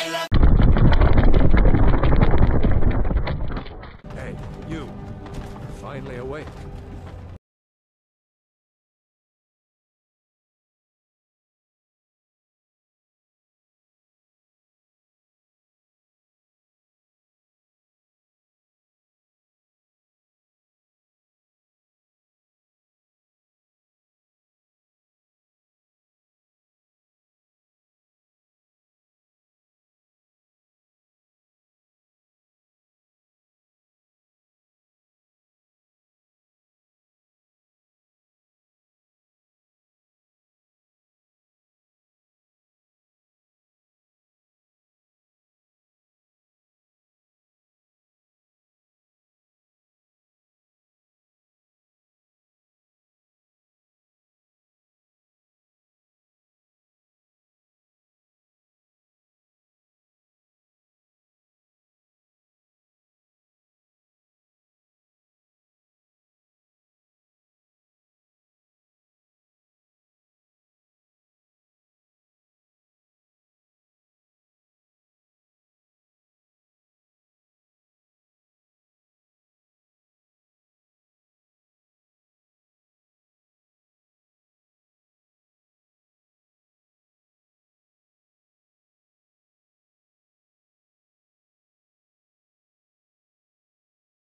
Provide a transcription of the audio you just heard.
Hey, you. Finally awake.